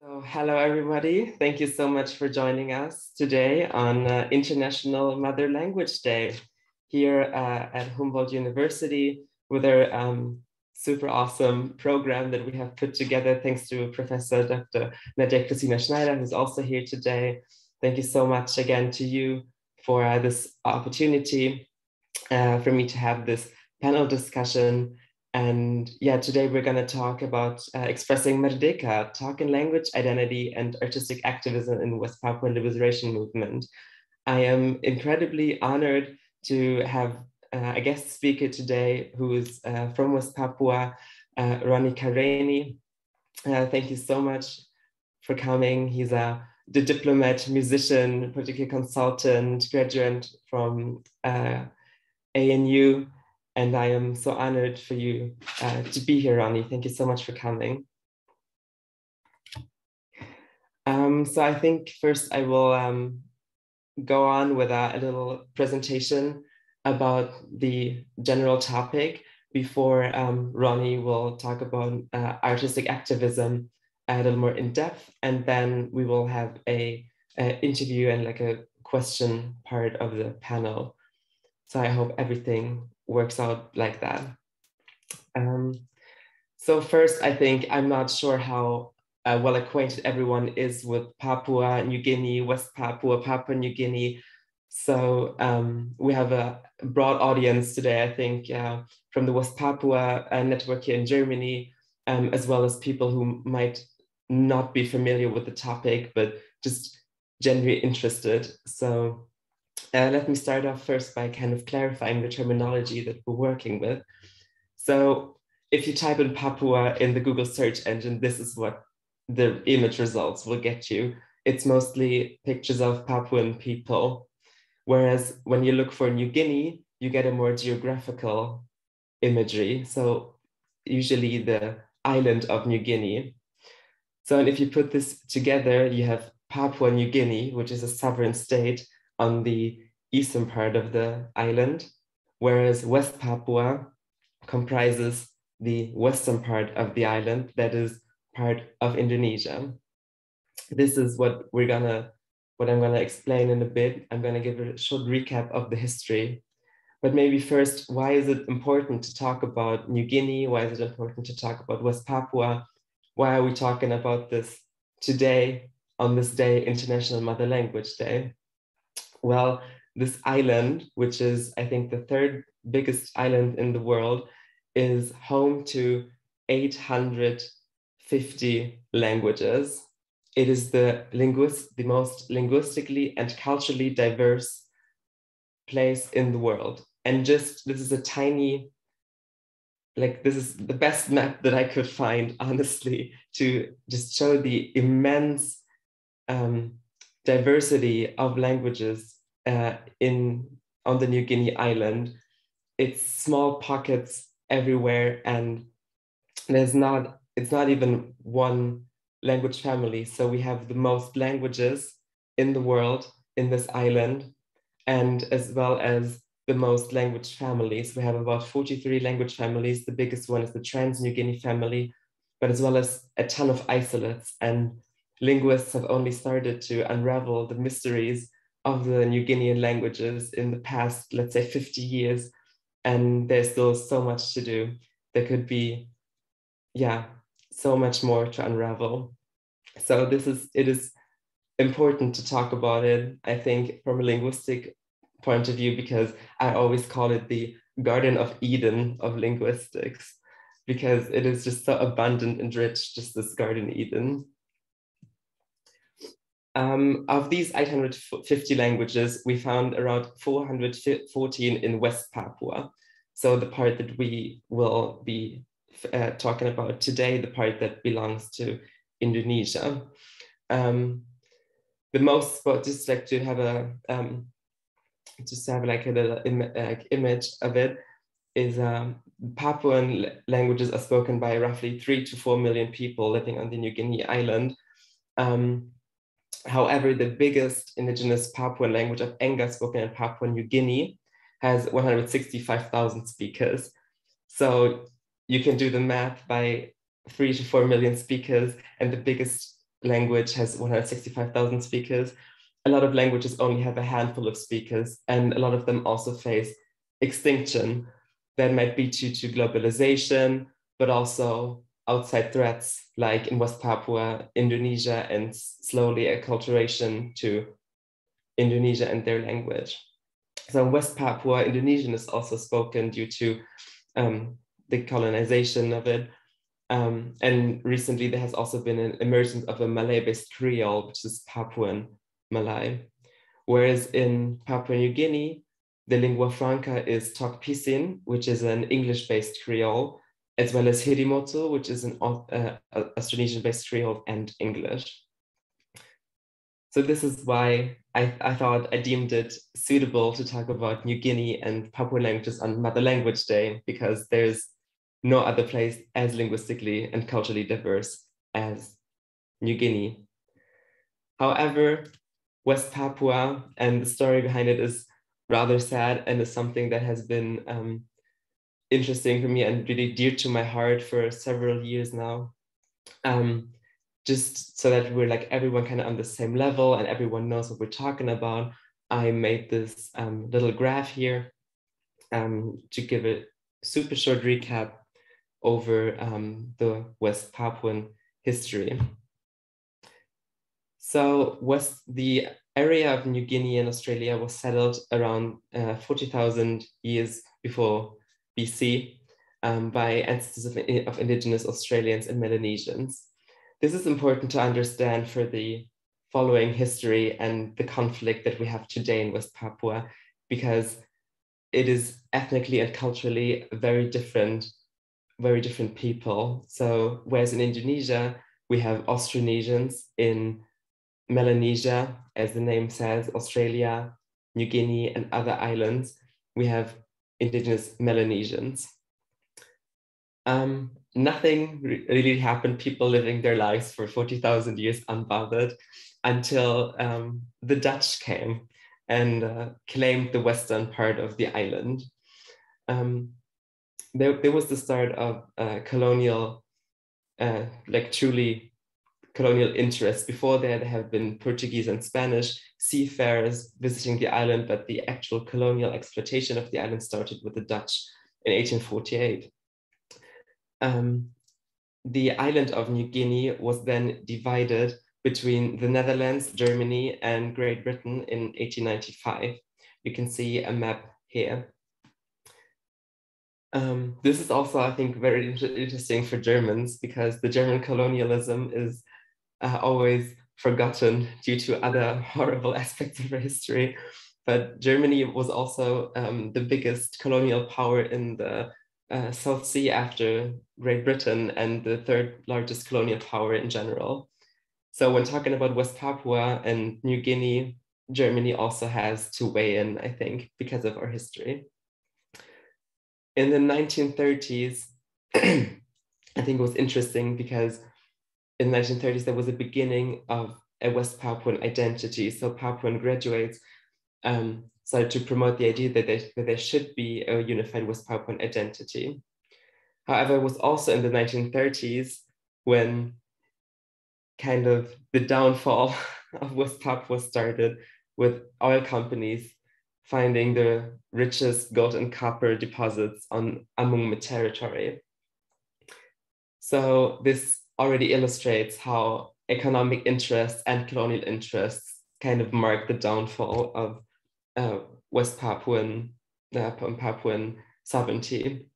So, hello everybody. Thank you so much for joining us today on uh, International Mother Language Day here uh, at Humboldt University with our um, super awesome program that we have put together thanks to Professor Dr. Nadja Christina Schneider, who's also here today. Thank you so much again to you for uh, this opportunity uh, for me to have this panel discussion and yeah, today we're going to talk about uh, expressing Merdeka, talk and language identity, and artistic activism in West Papua Liberation Movement. I am incredibly honored to have uh, a guest speaker today who is uh, from West Papua, uh, Ronny Kareni. Uh, thank you so much for coming. He's a the diplomat, musician, political consultant, graduate from uh, ANU, and I am so honored for you uh, to be here, Ronny. Thank you so much for coming. Um, so I think first I will um, go on with a, a, little presentation about the general topic before um, Ronny will talk about uh, artistic activism a little more in depth, and then we will have a, a interview and like a question part of the panel. So I hope everything works out like that. Um, so first, I think I'm not sure how uh, well acquainted everyone is with Papua New Guinea, West Papua, Papua New Guinea. So um, we have a broad audience today, I think, uh, from the West Papua uh, network here in Germany, um, as well as people who might not be familiar with the topic, but just generally interested. So uh, let me start off first by kind of clarifying the terminology that we're working with. So if you type in Papua in the Google search engine, this is what the image results will get you. It's mostly pictures of Papuan people. Whereas when you look for New Guinea, you get a more geographical imagery. So usually the island of New Guinea. So and if you put this together, you have Papua New Guinea, which is a sovereign state on the eastern part of the island, whereas West Papua comprises the western part of the island that is part of Indonesia. This is what we're gonna, what I'm gonna explain in a bit. I'm gonna give a short recap of the history. But maybe first, why is it important to talk about New Guinea? Why is it important to talk about West Papua? Why are we talking about this today on this day, International Mother Language Day? Well, this island, which is, I think, the third biggest island in the world, is home to 850 languages. It is the linguist, the most linguistically and culturally diverse place in the world. And just this is a tiny, like this is the best map that I could find, honestly, to just show the immense um, diversity of languages uh, in on the New Guinea island. It's small pockets everywhere, and there's not it's not even one language family. So we have the most languages in the world in this island, and as well as the most language families. We have about 43 language families. The biggest one is the Trans New Guinea family, but as well as a ton of isolates. And linguists have only started to unravel the mysteries of the New Guinean languages in the past, let's say 50 years, and there's still so much to do. There could be, yeah, so much more to unravel. So this is, it is important to talk about it, I think, from a linguistic point of view, because I always call it the Garden of Eden of linguistics, because it is just so abundant and rich, just this Garden Eden. Um, of these 850 languages, we found around 414 in West Papua. So the part that we will be uh, talking about today, the part that belongs to Indonesia. Um, the most, just like to have a, um, just have like a little Im like image of it, is um, Papuan languages are spoken by roughly three to four million people living on the New Guinea island. Um, However, the biggest indigenous Papuan language of Enga spoken in Papua New Guinea has 165,000 speakers. So you can do the math by three to four million speakers, and the biggest language has 165,000 speakers. A lot of languages only have a handful of speakers, and a lot of them also face extinction. That might be due to globalization, but also outside threats like in West Papua, Indonesia, and slowly acculturation to Indonesia and their language. So in West Papua, Indonesian is also spoken due to um, the colonization of it. Um, and recently there has also been an emergence of a Malay-based Creole, which is Papuan Malay. Whereas in Papua New Guinea, the lingua franca is Tok Pisin, which is an English-based Creole, as well as Hiri Motu, which is an uh, Austronesian-based Creole and English. So this is why I, I thought I deemed it suitable to talk about New Guinea and Papuan languages on Mother Language Day, because there's no other place as linguistically and culturally diverse as New Guinea. However, West Papua and the story behind it is rather sad and is something that has been um, interesting for me and really dear to my heart for several years now. Um, just so that we're like everyone kind of on the same level and everyone knows what we're talking about, I made this um, little graph here um, to give a super short recap over um, the West Papuan history. So West, the area of New Guinea and Australia was settled around uh, 40,000 years before BC um, by ancestors of, of indigenous Australians and Melanesians. This is important to understand for the following history and the conflict that we have today in West Papua, because it is ethnically and culturally very different, very different people. So whereas in Indonesia, we have Austronesians in Melanesia, as the name says, Australia, New Guinea, and other islands, we have indigenous Melanesians. Um, nothing really happened, people living their lives for 40,000 years unbothered until um, the Dutch came and uh, claimed the western part of the island. Um, there, there was the start of uh, colonial, uh, like truly colonial interests. Before there, there have been Portuguese and Spanish seafarers visiting the island, but the actual colonial exploitation of the island started with the Dutch in 1848 um, the island of New Guinea was then divided between the Netherlands, Germany, and Great Britain in 1895. You can see a map here. Um, this is also, I think, very inter interesting for Germans because the German colonialism is uh, always forgotten due to other horrible aspects of our history. But Germany was also um, the biggest colonial power in the uh, South Sea after Great Britain and the third largest colonial power in general. So when talking about West Papua and New Guinea, Germany also has to weigh in, I think, because of our history. In the 1930s, I think it was interesting because in the 1930s, there was a beginning of a West Papuan identity. So Papuan graduates um, started to promote the idea that, there, that there should be a unified West Papuan identity. However, it was also in the 1930s when kind of the downfall of West Papua started with oil companies finding the richest gold and copper deposits on Amungme territory. So this already illustrates how economic interests and colonial interests kind of mark the downfall of uh, West Papuan, uh, Papuan sovereignty.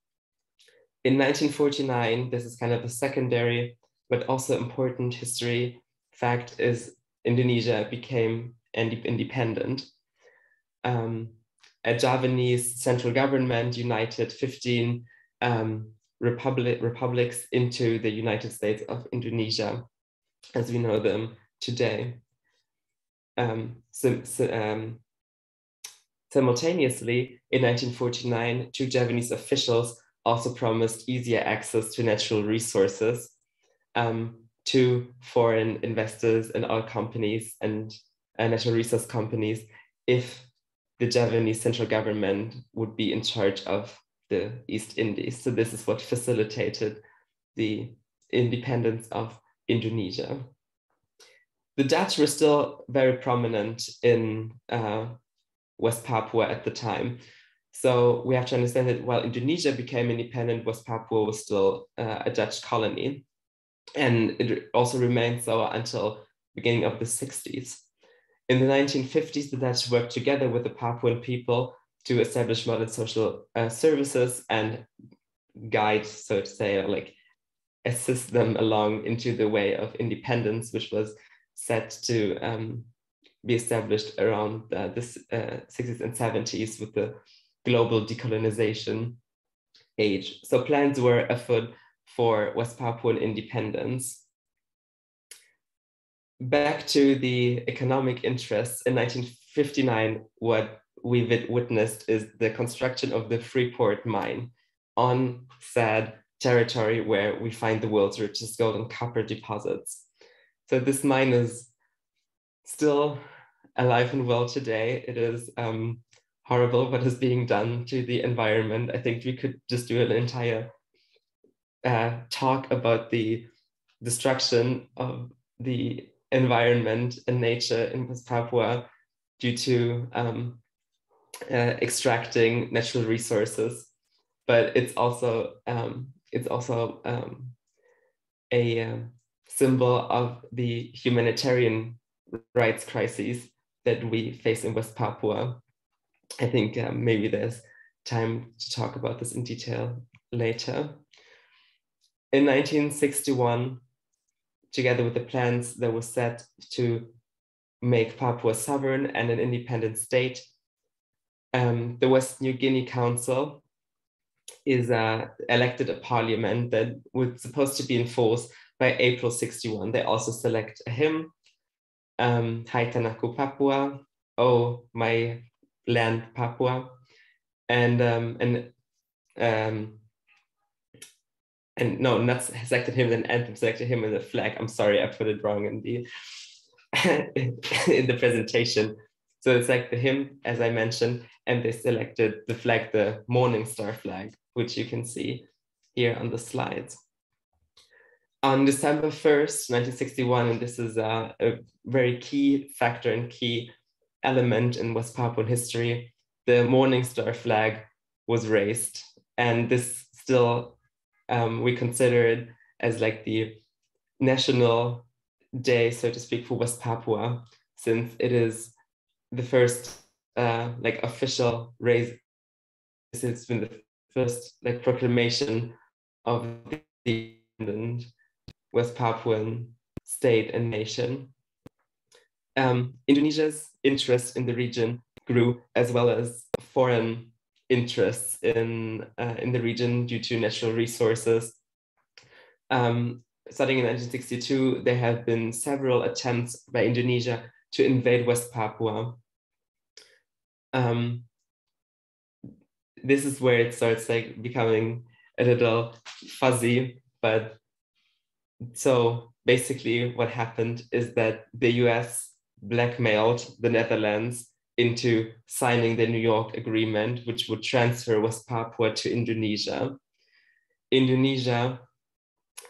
In 1949, this is kind of a secondary but also important history fact is Indonesia became independent. Um, a Javanese central government united 15 um, republic, republics into the United States of Indonesia as we know them today. Um, so, so, um, Simultaneously, in 1949, two Javanese officials also promised easier access to natural resources um, to foreign investors and oil companies and uh, natural resource companies if the Javanese central government would be in charge of the East Indies. So this is what facilitated the independence of Indonesia. the Dutch were still very prominent in uh, West Papua at the time. So we have to understand that while Indonesia became independent, West Papua was still uh, a Dutch colony. And it also remained so until beginning of the 60s. In the 1950s, the Dutch worked together with the Papuan people to establish modern social uh, services and guide, so to say, or like assist them along into the way of independence, which was set to um, be established around the uh, 60s and 70s with the global decolonization age. So plans were afoot for West Papuan independence. Back to the economic interests, in 1959, what we witnessed is the construction of the Freeport mine on said territory where we find the world's richest gold and copper deposits. So this mine is still alive and well today. It is um, horrible what is being done to the environment. I think we could just do an entire uh, talk about the destruction of the environment and nature in West Papua due to um, uh, extracting natural resources. But it's also um, it's also um, a uh, symbol of the humanitarian rights crises that we face in West Papua. I think um, maybe there's time to talk about this in detail later. In 1961, together with the plans that were set to make Papua sovereign and an independent state, um, the West New Guinea Council is uh, elected a parliament that was supposed to be in force by April 61. They also select a hymn um, Papua, Oh My Land Papua, and um, and um, and no, not selected hymn, then anthem selected hymn in the flag. I'm sorry, I put it wrong in the in the presentation. So it's like the hymn, as I mentioned, and they selected the flag, the Morning Star flag, which you can see here on the slides on December 1st, 1961, and this is a, a, very key factor and key element in West Papuan history, the Morning Star flag was raised. And this still, um, we consider it as like the national day, so to speak, for West Papua, since it is the first uh, like official raise, it's been the first like proclamation of the independent West Papuan state and nation. Um, Indonesia's interest in the region grew as well as foreign interests in, uh, in the region due to natural resources. Um, starting in 1962, there have been several attempts by Indonesia to invade West Papua. Um, this is where it starts like becoming a little fuzzy, but so basically what happened is that the US blackmailed the Netherlands into signing the New York Agreement, which would transfer West Papua to Indonesia. Indonesia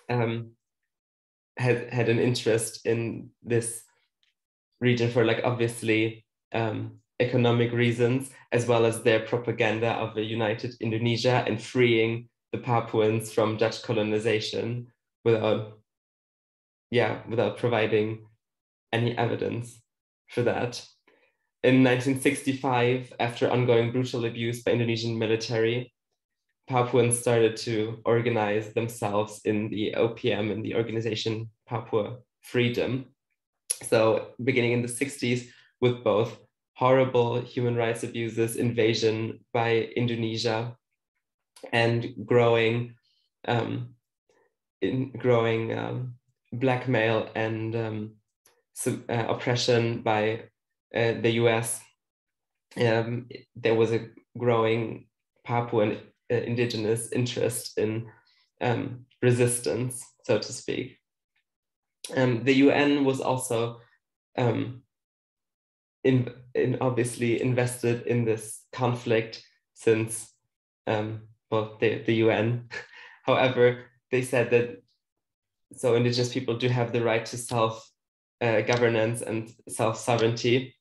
um, had, had an interest in this region for like obviously um, economic reasons, as well as their propaganda of a united Indonesia and freeing the Papuans from Dutch colonization without yeah, without providing any evidence for that. In 1965, after ongoing brutal abuse by Indonesian military, Papuans started to organize themselves in the OPM, in the organization Papua Freedom. So beginning in the 60s with both horrible human rights abuses, invasion by Indonesia, and growing, um, in growing um, blackmail and um, sub, uh, oppression by uh, the US, um, there was a growing Papuan uh, indigenous interest in um, resistance, so to speak. Um, the UN was also um, in, in obviously invested in this conflict since, um, well, the, the UN. However, they said that so indigenous people do have the right to self uh, governance and self sovereignty.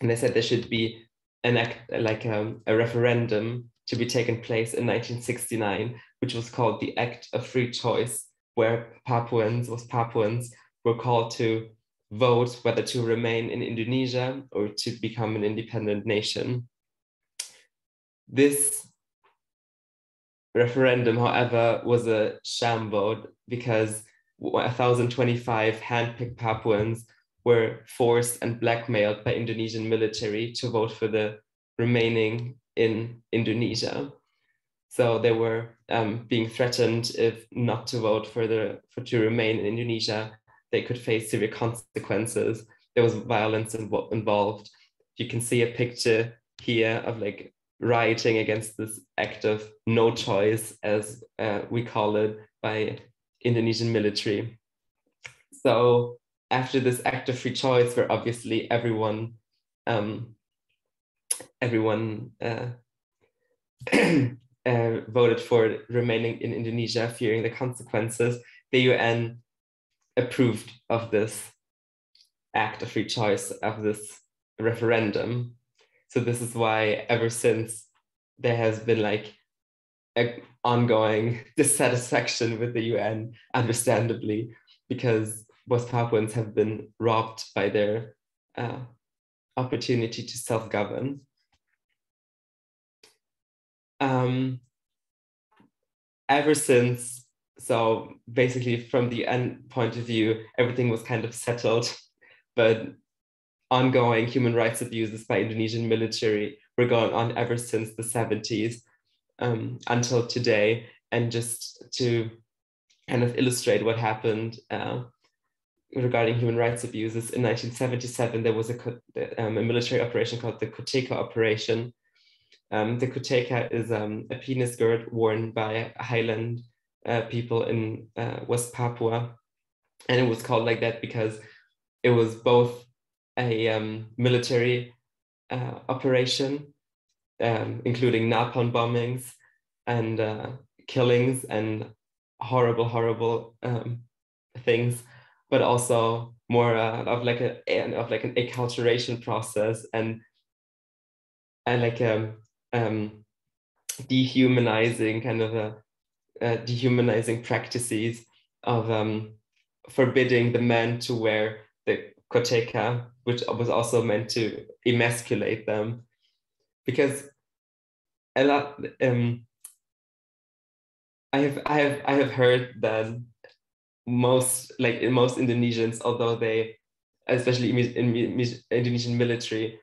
And they said there should be an act like um, a referendum to be taken place in 1969, which was called the Act of Free Choice, where Papuans, was Papuans, were called to vote whether to remain in Indonesia or to become an independent nation. This referendum, however, was a sham vote because 1,025 handpicked Papuans were forced and blackmailed by Indonesian military to vote for the remaining in Indonesia. So they were um, being threatened if not to vote for the for to remain in Indonesia, they could face severe consequences. There was violence involved. You can see a picture here of like rioting against this act of no choice, as uh, we call it, by Indonesian military. So after this act of free choice, where obviously everyone, um, everyone uh, uh, voted for remaining in Indonesia, fearing the consequences, the UN approved of this act of free choice of this referendum. So this is why ever since there has been like an ongoing dissatisfaction with the UN, understandably, because West Papuans have been robbed by their uh, opportunity to self-govern. Um, ever since, so basically from the end point of view, everything was kind of settled, but ongoing human rights abuses by Indonesian military were going on ever since the 70s um, until today. And just to kind of illustrate what happened uh, regarding human rights abuses, in 1977, there was a, um, a military operation called the Koteka Operation. Um, the Koteka is um, a penis skirt worn by Highland uh, people in uh, West Papua. And it was called like that because it was both a um, military uh, operation, um, including napalm bombings and uh, killings and horrible, horrible um, things, but also more uh, of like a of like an acculturation process and and like a um, um, dehumanizing kind of a, a dehumanizing practices of um, forbidding the men to wear the koteka, which was also meant to emasculate them, because a lot. Um, I have I have I have heard that most like most Indonesians, although they, especially in, in Indonesian military,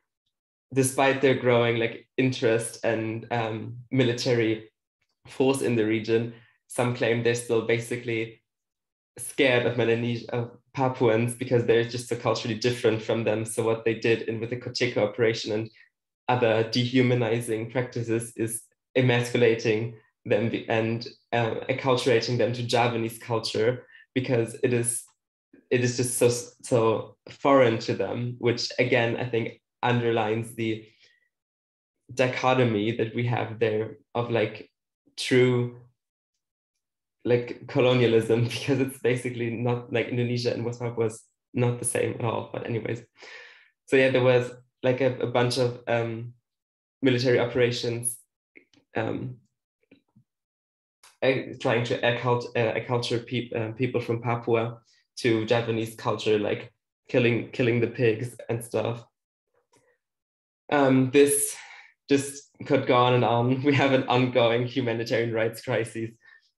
despite their growing like interest and um, military force in the region, some claim they're still basically scared of Melanesian of Papuans because they're just so culturally different from them. So what they did in with the Koteka operation and other dehumanizing practices is emasculating them and uh, acculturating them to Javanese culture because it is it is just so so foreign to them, which again I think underlines the dichotomy that we have there of like true like colonialism because it's basically not like Indonesia and West Papua was not the same at all. But anyways, so yeah, there was like a, a bunch of um, military operations um, trying to accult, uh, acculture pe- uh, people from Papua to Javanese culture, like killing killing the pigs and stuff um, this just could go on and on. We have an ongoing humanitarian rights crisis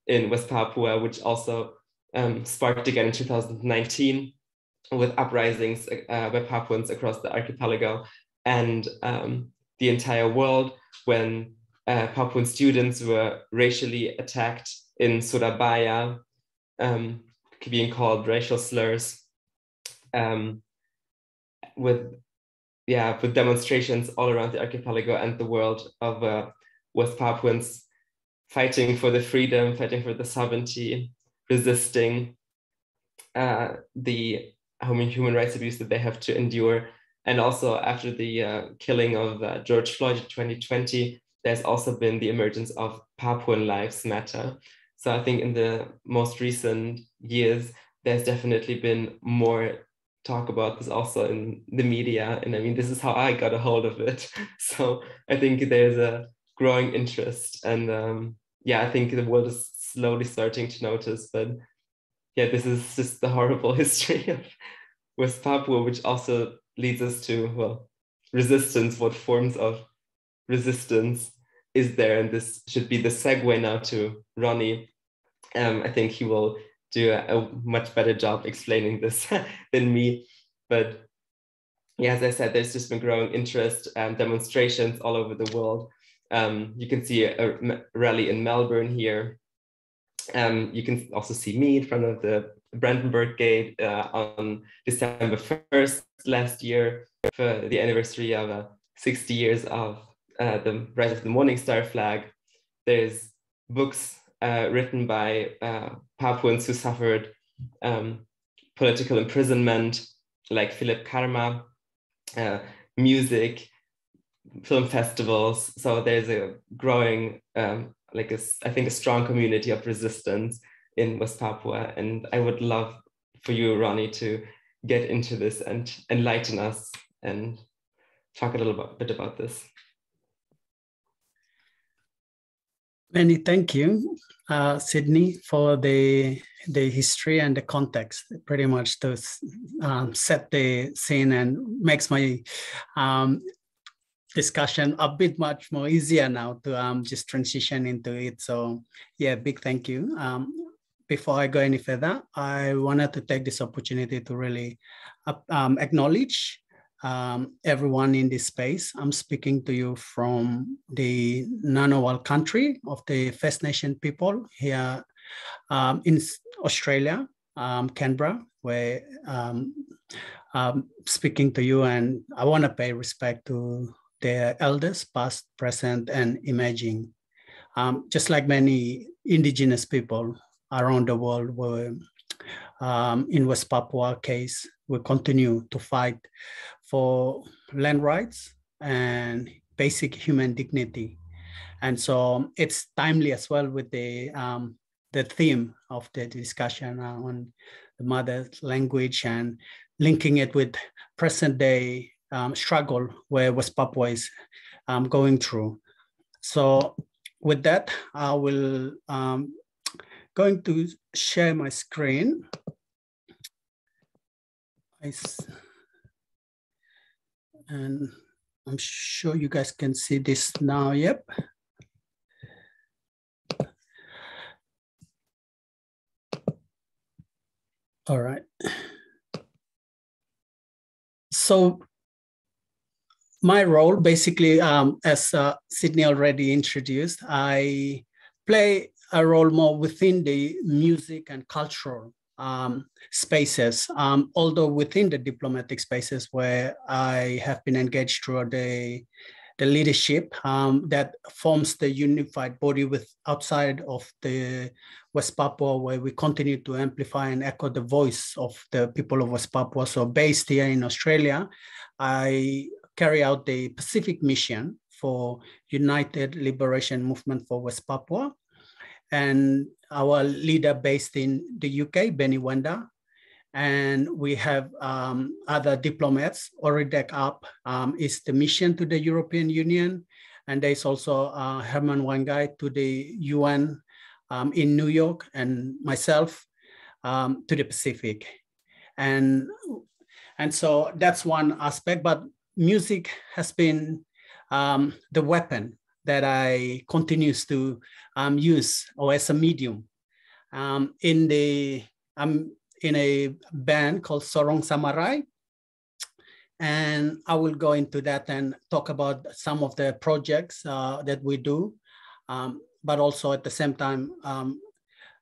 in West Papua, which also um, sparked again in 2019 with uprisings uh, by Papuans across the archipelago and um, the entire world when uh, Papuan students were racially attacked in Surabaya, um, being called racial slurs, um, with yeah, with demonstrations all around the archipelago and the world of uh, West Papuans fighting for the freedom, fighting for the sovereignty, resisting uh, the human rights abuse that they have to endure. And also after the uh, killing of uh, George Floyd in 2020, there's also been the emergence of Papuan Lives Matter. So I think in the most recent years, there's definitely been more talk about this also in the media. And I mean, this is how I got a hold of it. So I think there's a growing interest. And um, yeah, I think the world is slowly starting to notice. But yeah, this is just the horrible history of West Papua, which also leads us to, well, resistance, what forms of resistance is there? And this should be the segue now to Ronny. Um, I think he will do a, much better job explaining this than me. But yeah, as I said, there's just been growing interest and demonstrations all over the world. Um, you can see a, a, rally in Melbourne here. Um, you can also see me in front of the Brandenburg Gate uh, on December 1st last year for the anniversary of uh, 60 years of uh, the rise of the Morning Star flag. There's books uh, written by uh, Papuans who suffered um, political imprisonment, like Filep Karma, uh, music, film festivals. So there's a growing, um, like a, I think, a strong community of resistance in West Papua. And I would love for you, Ronny, to get into this and enlighten us and talk a little bit about this. Many thank you, uh, Sydney, for the the history and the context. Pretty much to um, set the scene and makes my um, discussion a bit much more easier now to um, just transition into it. So yeah, big thank you. Um, before I go any further, I wanted to take this opportunity to really uh, um, acknowledge um, everyone in this space. I'm speaking to you from the Ngunnawal country of the First Nation people here um, in Australia, um, Canberra, where um, I'm speaking to you, and I want to pay respect to their elders, past, present, and emerging. Um, just like many indigenous people around the world were um, in West Papua case, we continue to fight for land rights and basic human dignity. And so it's timely as well with the, um, the theme of the discussion on the mother language and linking it with present day um, struggle where West Papua is um, going through. So with that, I will um, going to share my screen. I and I'm sure you guys can see this now, yep. All right. So my role basically, um, as uh, Sydney already introduced, I play a role more within the music and cultural um, spaces, um, although within the diplomatic spaces where I have been engaged through the, the leadership um, that forms the unified body with outside of the West Papua, where we continue to amplify and echo the voice of the people of West Papua. So based here in Australia, I carry out the Pacific mission for United Liberation Movement for West Papua. And our leader based in the UK, Benny Wenda, and we have um, other diplomats. Oridek Ap um, is the mission to the European Union, and there's also uh, Herman Wainggai to the UN um, in New York, and myself um, to the Pacific, and and so that's one aspect. But music has been um, the weapon that I continues to um, use or as a medium. Um, in the I'm in a band called Sorong Samarai, and I will go into that and talk about some of the projects uh, that we do, um, but also at the same time um,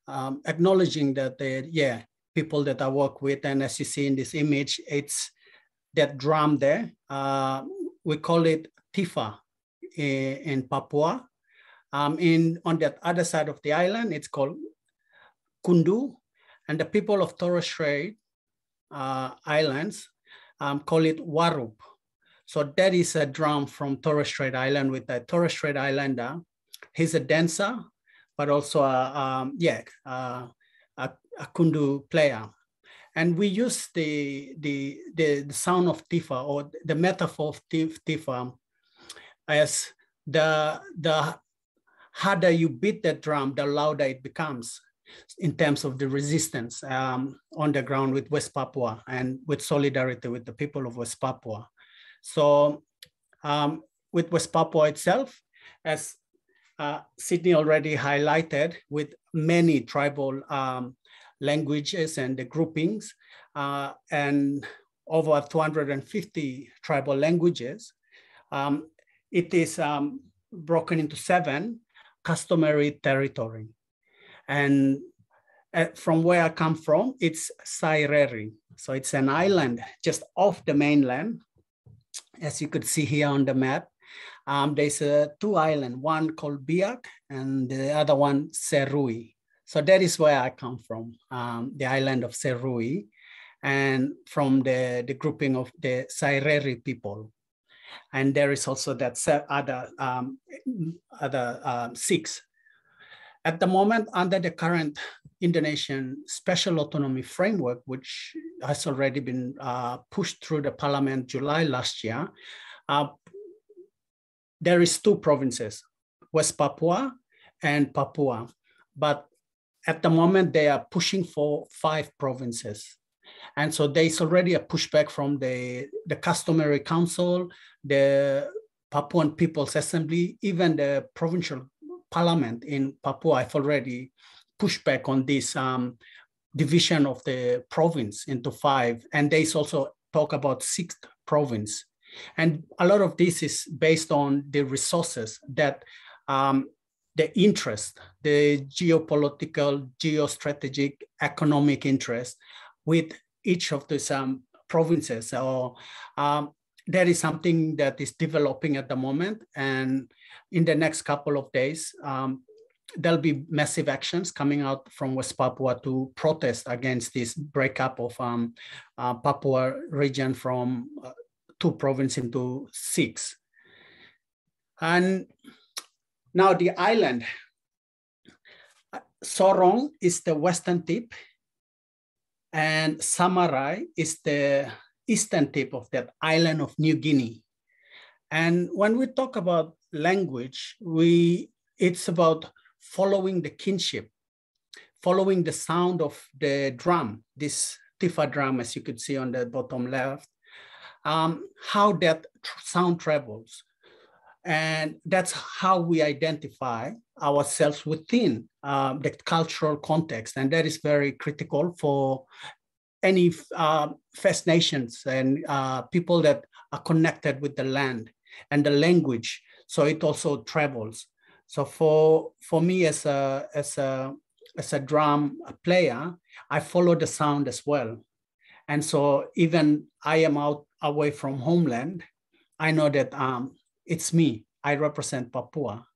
um, acknowledging that the yeah people that I work with, and as you see in this image, it's that drum there. Uh, we call it tifa in, in Papua. Um, in on that other side of the island, it's called Kundu, and the people of Torres Strait uh, Islands um, call it Warup. So that is a drum from Torres Strait Island with a Torres Strait Islander. He's a dancer, but also a, um, yeah, uh, a, a Kundu player. and we use the, the, the, the sound of Tifa or the metaphor of Tifa as the, the harder you beat the drum, the louder it becomes in terms of the resistance um, on the ground with West Papua and with solidarity with the people of West Papua. So um, with West Papua itself, as uh, Sydney already highlighted, with many tribal um, languages and the groupings, uh, and over 250 tribal languages, um, it is um, broken into seven customary territory. And uh, from where I come from, it's Saireri. So it's an island just off the mainland. As you could see here on the map, um, there's a two islands, one called Biak and the other one Serui. So that is where I come from, um, the island of Serui, and from the, the grouping of the Saireri people. And there is also that other, um, other um, six. At the moment, under the current Indonesian special autonomy framework, which has already been uh, pushed through the parliament July last year, uh, there is two provinces, West Papua and Papua. But at the moment, they are pushing for five provinces. And so there's already a pushback from the, the customary council, the Papuan People's Assembly, even the provincial parliament in Papua have already pushed back on this um, division of the province into five. And there's also talk about sixth province. And a lot of this is based on the resources that um, the interest, the geopolitical, geostrategic, economic interest with each of these um, provinces. So um, that is something that is developing at the moment. And in the next couple of days, um, there'll be massive actions coming out from West Papua to protest against this breakup of um, uh, Papua region from uh, two provinces into six. And now the island, Sorong is the western tip and Samarai is the eastern tip of that island of New Guinea. And when we talk about language, we it's about following the kinship, following the sound of the drum, this tifa drum, as you could see on the bottom left, um, how that sound travels. And that's how we identify ourselves within uh, the cultural context. And that is very critical for any uh, First Nations and uh, people that are connected with the land and the language. So it also travels. So for, for me as a, as, a, as a drum player, I follow the sound as well. And so even I am out away from homeland, I know that um, it's me. I represent Papua,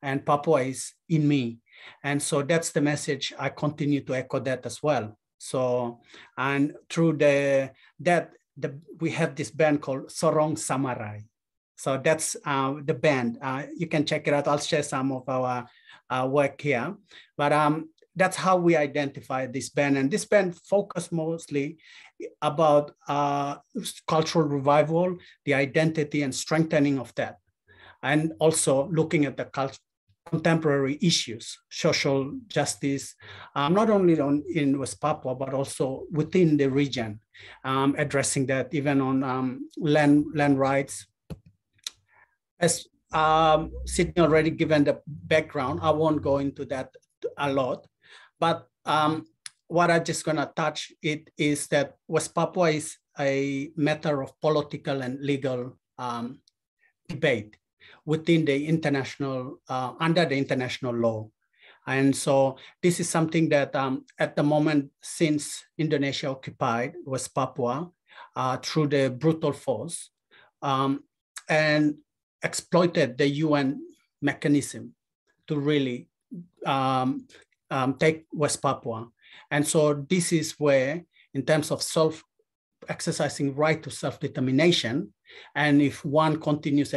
and Papua is in me. And so that's the message. I continue to echo that as well. So, and through the that the we have this band called Sorong Samarai. So that's uh, the band. Uh, you can check it out. I'll share some of our uh, work here. But um, that's how we identify this band. And this band focused mostly about uh, cultural revival, the identity and strengthening of that, and also looking at the cult- contemporary issues, social justice, um, not only on, in West Papua, but also within the region, um, addressing that even on um, land, land rights. As um, Sydney already given the background, I won't go into that a lot, but um, what I'm just gonna touch it is that West Papua is a matter of political and legal debate within the international, uh, under the international law. And so this is something that um, at the moment, since Indonesia occupied West Papua uh, through the brutal force um, and exploited the UN mechanism to really um, um, take West Papua. And so this is where, in terms of self exercising right to self-determination, and if one continues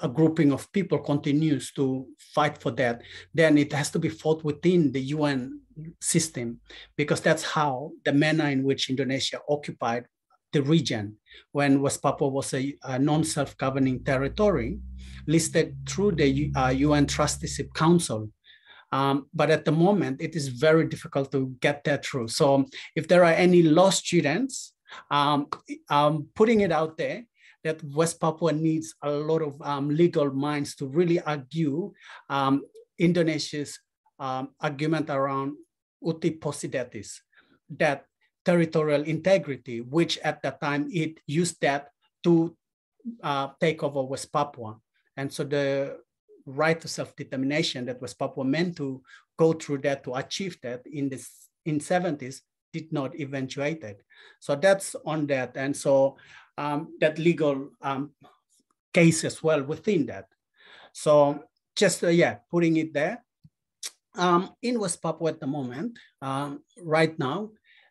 a, grouping of people continues to fight for that, then it has to be fought within the UN system, because that's how the manner in which Indonesia occupied the region when West Papua was a, a non-self-governing territory listed through the uh, UN Trusteeship Council. Um, but at the moment, it is very difficult to get that through. So if there are any law students, um, um, putting it out there that West Papua needs a lot of um, legal minds to really argue um, Indonesia's um, argument around uti possidetis, that territorial integrity, which at that time it used that to uh, take over West Papua. And so the right to self-determination that West Papua meant to go through that to achieve that in the in 70s did not eventuate it. So that's on that. And so um, that legal um, case as well within that. So just, uh, yeah, putting it there. Um, in West Papua at the moment, um, right now,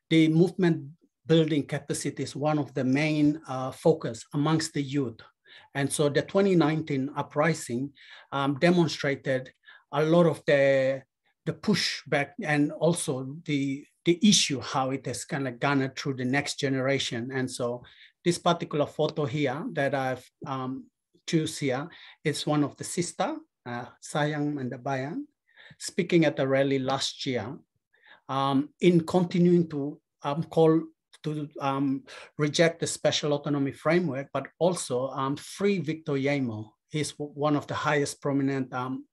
the movement building capacity is one of the main uh, focus amongst the youth. And so the 2019 uprising um, demonstrated a lot of the, the pushback and also the, the issue, how it has kind of garnered through the next generation. And so this particular photo here that I've um, choose here is one of the sister, uh, Sayang and Bayan, speaking at the rally last year um, in continuing to um, call to um, reject the special autonomy framework, but also um, free Victor Yeimo. He's one of the highest prominent um,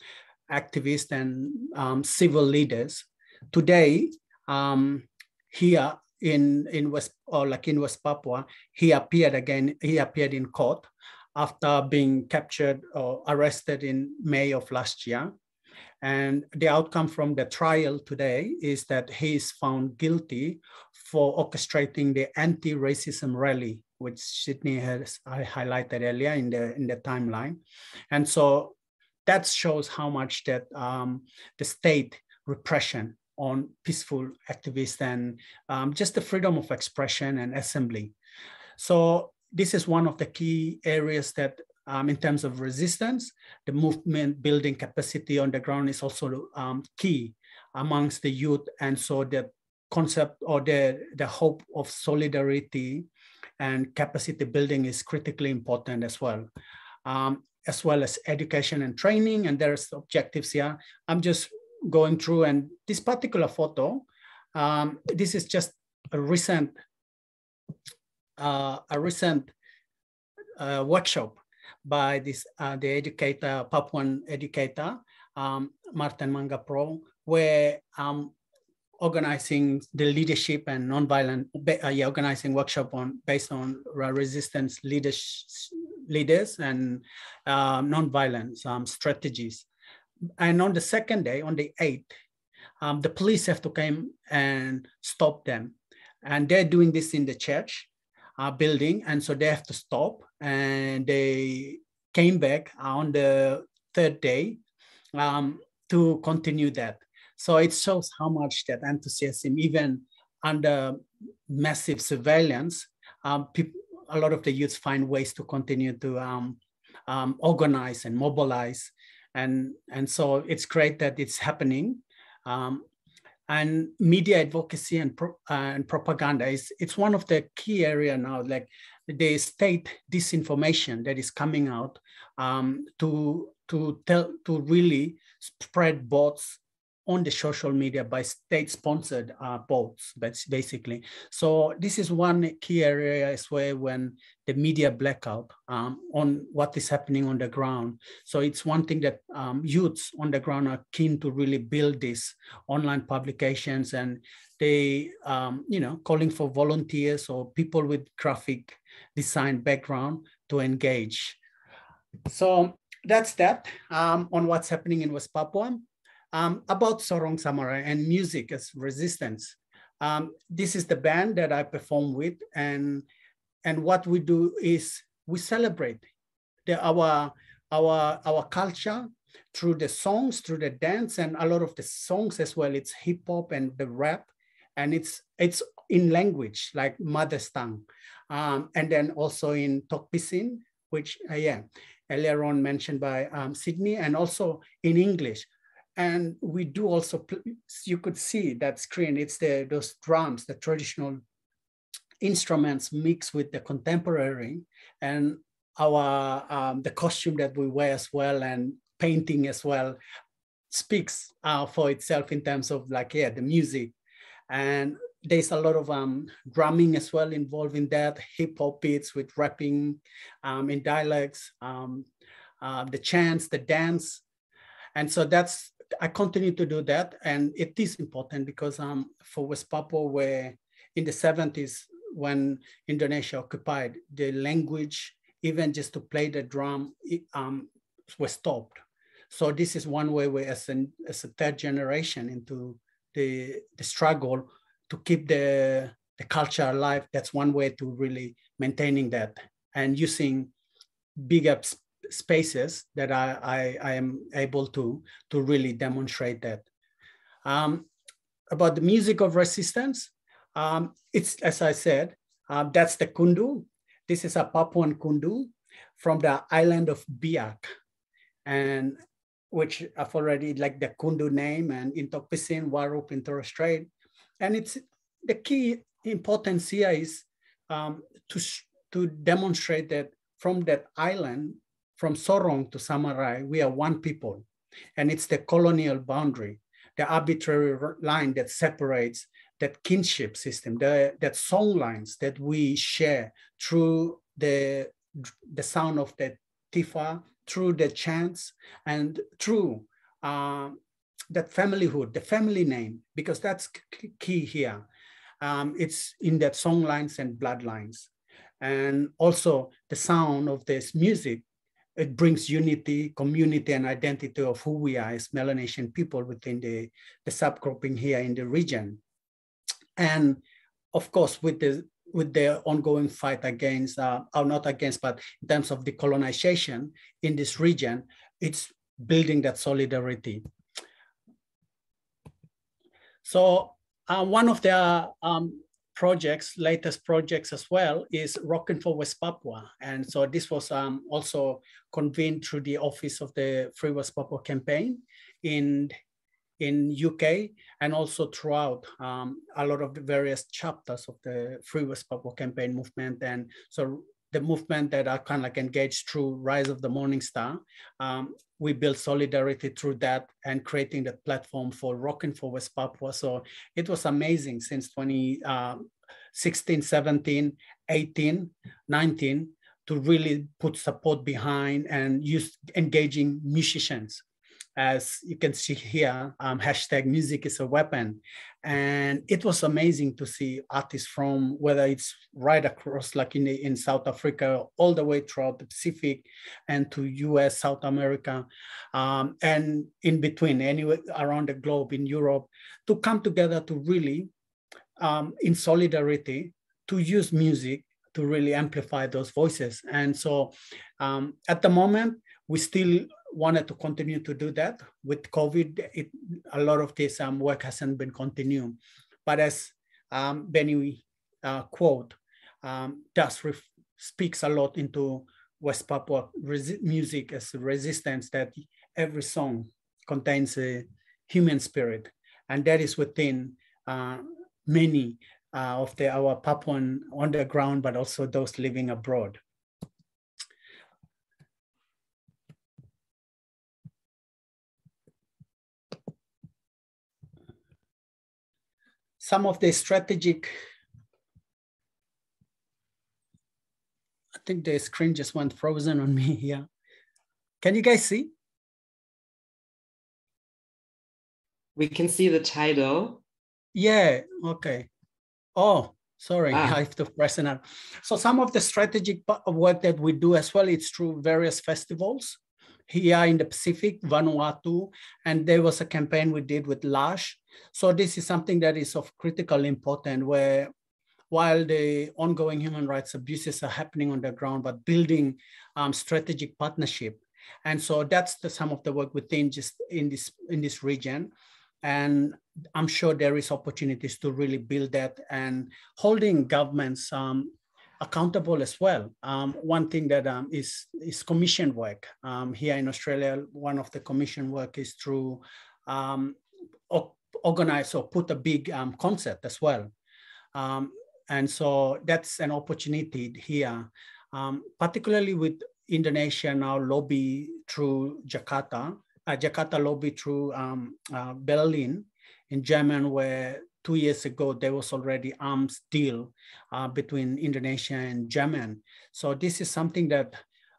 activists and um, civil leaders. Today, here in, in West, or like in West Papua, he appeared again, he appeared in court after being captured or arrested in May of last year. And the outcome from the trial today is that he is found guilty for orchestrating the anti-racism rally, which Sydney has highlighted earlier in the in the timeline. And so that shows how much that um, the state repression on peaceful activists and um, just the freedom of expression and assembly. So this is one of the key areas that um, in terms of resistance, the movement building capacity on the ground is also um, key amongst the youth. And so the concept or the, the hope of solidarity and capacity building is critically important as well, um, as well as education and training. And there's objectives here. I'm just going through and this particular photo, um, this is just a recent, uh, a recent uh, workshop by this uh, the educator, Papuan educator, um, Martin Manga Pro, where um, organizing the leadership and nonviolent, uh, yeah, organizing workshop on based on resistance leaders, leaders and uh, nonviolence um, strategies. And on the second day, on the 8th, um, the police have to come and stop them. And they're doing this in the church uh, building. And so they have to stop and they came back on the third day um, to continue that. So it shows how much that enthusiasm, even under massive surveillance, um, people, a lot of the youth find ways to continue to um, um, organize and mobilize. And, and so it's great that it's happening. Um, and media advocacy and, pro, uh, and propaganda is it's one of the key area now like the state disinformation that is coming out um, to to tell to really spread bots on the social media by state-sponsored uh, bots, basically. So this is one key area as well when the media blackout um, on what is happening on the ground. So it's one thing that um, youths on the ground are keen to really build these online publications and they, um, you know, calling for volunteers or people with graphic design background to engage. So that's that um, on what's happening in West Papua. Um, about Sorong Samarai and music as resistance. Um, this is the band that I perform with and, and what we do is we celebrate the, our, our, our culture through the songs, through the dance and a lot of the songs as well. It's hip hop and the rap and it's, it's in language like mother's tongue. Um, and then also in Tok Pisin, which uh, yeah, earlier on mentioned by um, Sydney, and also in English. And we do also, you could see that screen, it's the those drums, the traditional instruments mixed with the contemporary and our um, the costume that we wear as well and painting as well speaks uh, for itself in terms of like yeah the music. And there's a lot of um, drumming as well involved in that hip hop beats with rapping um, in dialects um, uh, the chants the dance. And so that's i continue to do that and it is important because um, for west papua where in the 70s when indonesia occupied the language even just to play the drum um, was stopped so this is one way we, as, an, as a third generation into the, the struggle to keep the, the culture alive. That's one way to really maintaining that and using bigger spaces that I, I, I, am able to, to really demonstrate that. Um, about the music of resistance, um, it's, as I said, uh, that's the kundu. This is a Papuan kundu from the island of Biak. And which I've already like the Kundu name and in Tok Pisin, Warup, in Torres Strait. And it's the key importance here is um, to, to demonstrate that from that island, from Sorong to Samarai, we are one people. And it's the colonial boundary, the arbitrary line that separates that kinship system, the, that song lines that we share through the, the sound of the tifa, through the chants and through uh, that familyhood, the family name, because that's key here. Um, it's in that song lines and bloodlines. And also the sound of this music, it brings unity, community, and identity of who we are as Melanesian people within the, the subgrouping here in the region. And of course, with the with the ongoing fight against, uh, or not against, but in terms of decolonization in this region, it's building that solidarity. So uh, one of the um, projects, latest projects as well, is Rocking for West Papua. And so this was um, also convened through the Office of the Free West Papua campaign in in UK and also throughout um, a lot of the various chapters of the Free West Papua campaign movement. And so the movement that are kind of like engaged through Rise of the Morning Star, um, we built solidarity through that and creating the platform for Rocking for West Papua. So it was amazing since 2016, uh, 17, 18, 19 to really put support behind and use engaging musicians as you can see here, um, hashtag music is a weapon. And it was amazing to see artists from whether it's right across like in, in South Africa, all the way throughout the Pacific and to US, South America, um, and in between, anywhere around the globe in Europe, to come together to really, um, in solidarity, to use music to really amplify those voices. And so um, at the moment, we still wanted to continue to do that. With COVID, it, a lot of this um, work hasn't been continued. But as um, Benny uh, quote, um, does speaks a lot into West Papua music as resistance that every song contains a human spirit. And that is within uh, many uh, of the, our Papuan on the ground, but also those living abroad. Some of the strategic, I think the screen just went frozen on me here. Can you guys see? We can see the title. Yeah, okay. Oh, sorry, ah. I have to press it. So some of the strategic work that we do as well, it's through various festivals here in the Pacific, Vanuatu, and there was a campaign we did with L'Arche. So this is something that is of critical importance where while the ongoing human rights abuses are happening on the ground, but building um, strategic partnership. And so that's the, some of the work within just in this, in this region. And I'm sure there is opportunities to really build that and holding governments um, accountable as well. Um, one thing that um, is is commission work um, here in Australia. One of the commission work is through um, organize or put a big um, concert as well. Um, and so that's an opportunity here, particularly with Indonesia now lobby through Jakarta, uh, Jakarta lobby through uh, Berlin in German, where two years ago, there was already arms deal uh, between Indonesia and German. So this is something that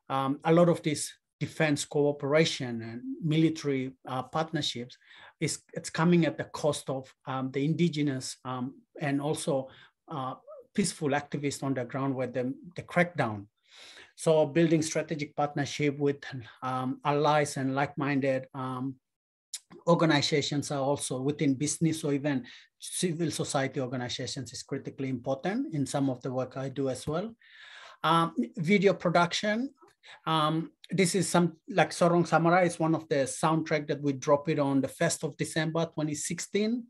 um, a lot of this defense cooperation and military uh, partnerships is it's coming at the cost of um, the indigenous um, and also uh, peaceful activists on the ground where the, the crackdown. So building strategic partnership with um, allies and like-minded um, organizations are also within business or even civil society organizations is critically important in some of the work I do as well. Um, video production. Um, this is some like Sorong Samarai is one of the soundtrack that we dropped it on the 1st of December 2016,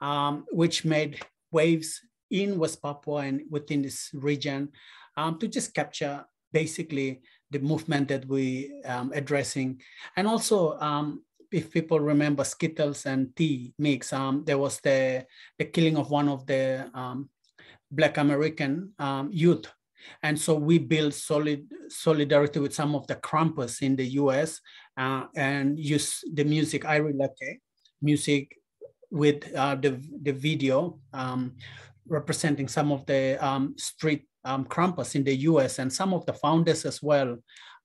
um, which made waves in West Papua and within this region um, to just capture basically the movement that we um, addressing and also um, if people remember Skittles and tea mix, um, there was the, the killing of one of the um, Black American um, youth. And so we built solid solidarity with some of the Krumpers in the US uh, and use the music I relate music with uh, the, the video um, representing some of the um, street um, in the US and some of the founders as well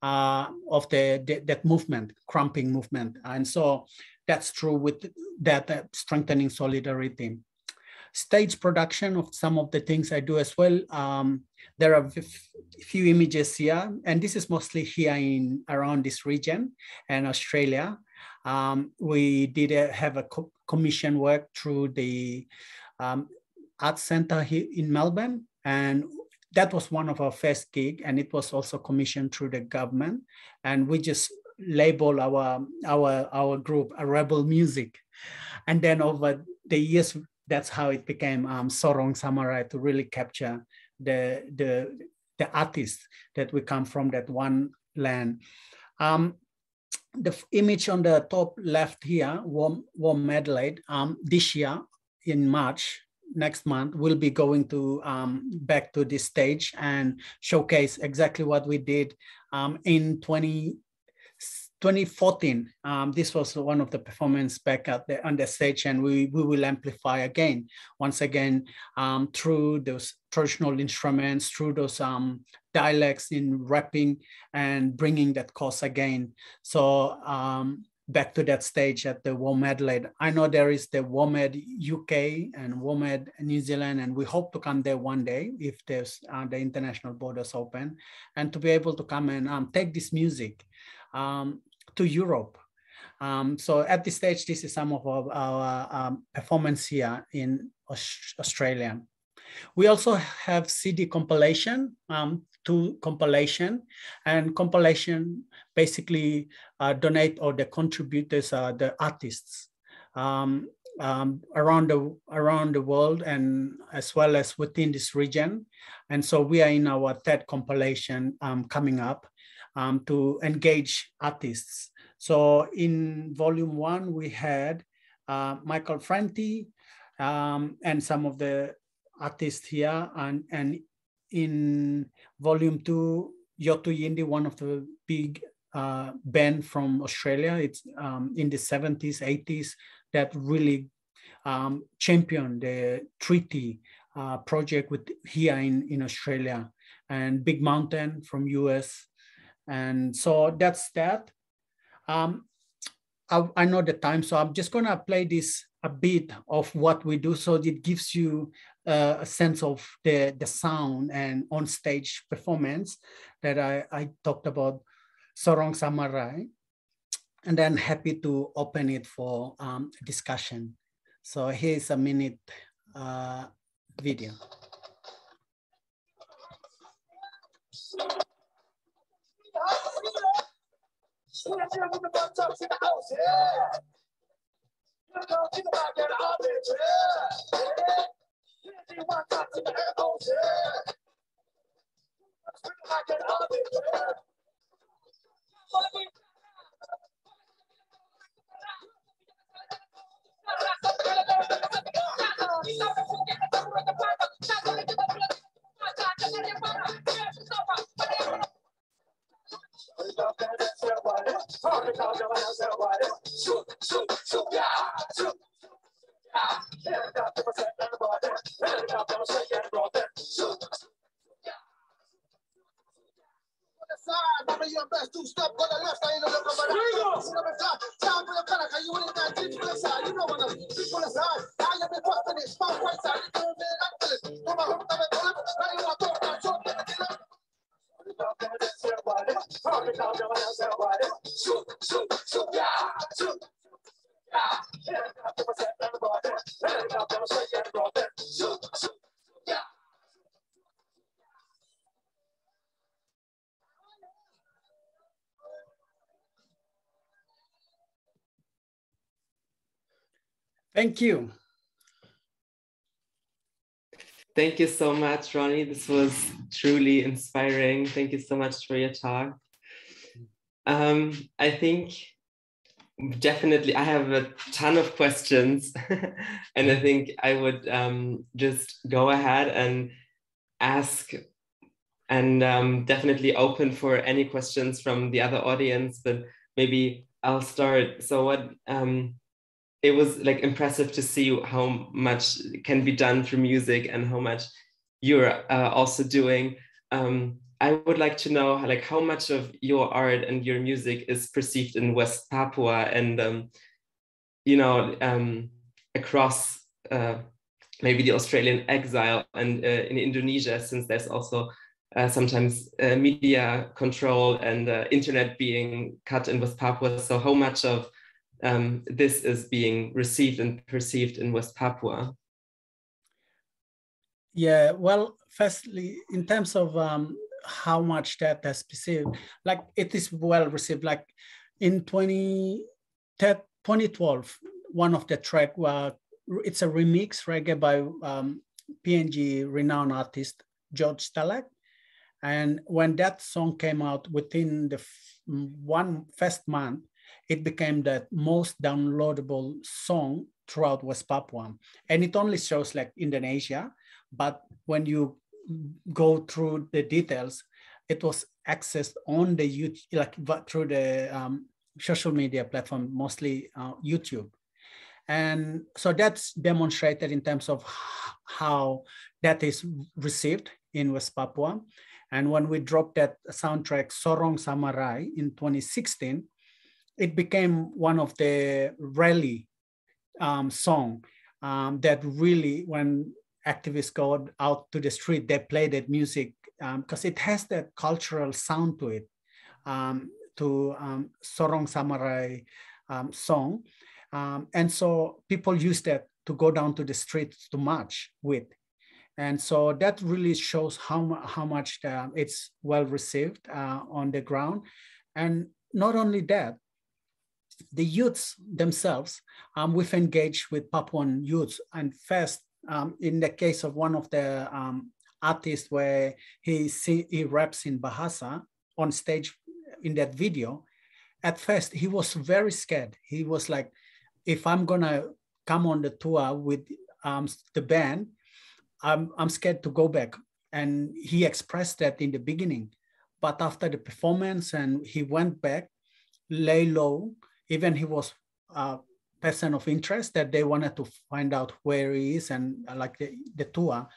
uh, of the, the, that movement, krumping movement. And so that's true with that uh, strengthening solidarity. Stage production of some of the things I do as well. Um, there are a few images here, and this is mostly here in around this region and Australia. Um, we did a, have a co commission work through the um, Art Center here in Melbourne, and that was one of our first gig and it was also commissioned through the government. And we just label our our our group a rebel music. And then over the years that's how it became um, sorong samarai to really capture the the the artists that we come from that one land. Um, the image on the top left here warm warm adelaide um, this year in march next month we'll be going to um, back to this stage and showcase exactly what we did um, in 20 2014 um, this was one of the performance back at the on the stage and we, we will amplify again once again um, through those traditional instruments through those um, dialects in rapping and bringing that course again. So um, back to that stage at the WOMAD Adelaide. I know there is the WOMAD UK and WOMAD New Zealand, and we hope to come there one day if there's uh, the international borders open, and to be able to come and um, take this music um, to Europe. Um, so at this stage, this is some of our, our um, performance here in Australia. We also have CD compilation, um, to compilation, and compilation basically donate or the contributors are the artists um, um, around the around the world and as well as within this region. And so we are in our third compilation um, coming up um, to engage artists. So in volume one, we had uh, Michael Franti um, and some of the artists here and, and in volume two, Yothu Yindi, one of the big uh, band from Australia. It's um, in the 70s, 80s that really um, championed the treaty uh, project with here in, in Australia and Big Mountain from US. And so that's that. Um, I, I know the time, so I'm just gonna play this a bit of what we do so it gives you uh, a sense of the, the sound and on stage performance that I, I talked about Sorong Samarai. And then happy to open it for um, discussion. So here's a minute uh, video. Thank you. Thank you so much, Ronnie. This was truly inspiring. Thank you so much for your talk. Um, I think definitely I have a ton of questions, and I think I would um, just go ahead and ask and um, definitely open for any questions from the other audience, but maybe I'll start. So what um, it was like impressive to see how much can be done through music and how much you're uh, also doing. Um, I would like to know like how much of your art and your music is perceived in West Papua and um, you know um, across uh, maybe the Australian exile and uh, in Indonesia, since there's also uh, sometimes uh, media control and uh, internet being cut in West Papua. So how much of um, this is being received and perceived in West Papua? Yeah, well, firstly, in terms of um, how much that has received, like it is well received. Like in 20, 2012, one of the track, it's a remix reggae by um, PNG renowned artist George Telek. And when that song came out within the one first month, it became the most downloadable song throughout West Papua. And it only shows like Indonesia, but when you go through the details, it was accessed on the YouTube, like through the um, social media platform, mostly uh, YouTube. And so that's demonstrated in terms of how that is received in West Papua. And when we dropped that soundtrack, Sorong Samarai, in 2016, it became one of the rally um, song um, that really, when activists go out to the street, they play that music because um, it has that cultural sound to it, um, to um, Sorong Samarai um, song. and so people use that to go down to the streets to march with. And so that really shows how, how much it's well received uh, on the ground. And not only that, the youths themselves, um, we've engaged with Papuan youths. And first, um, in the case of one of the um, artists where he, he raps in Bahasa on stage in that video, at first he was very scared. He was like, if I'm gonna come on the tour with um, the band, I'm, I'm scared to go back. And he expressed that in the beginning. But after the performance and he went back, lay low, even he was a person of interest that they wanted to find out where he is and uh, like the, the tour.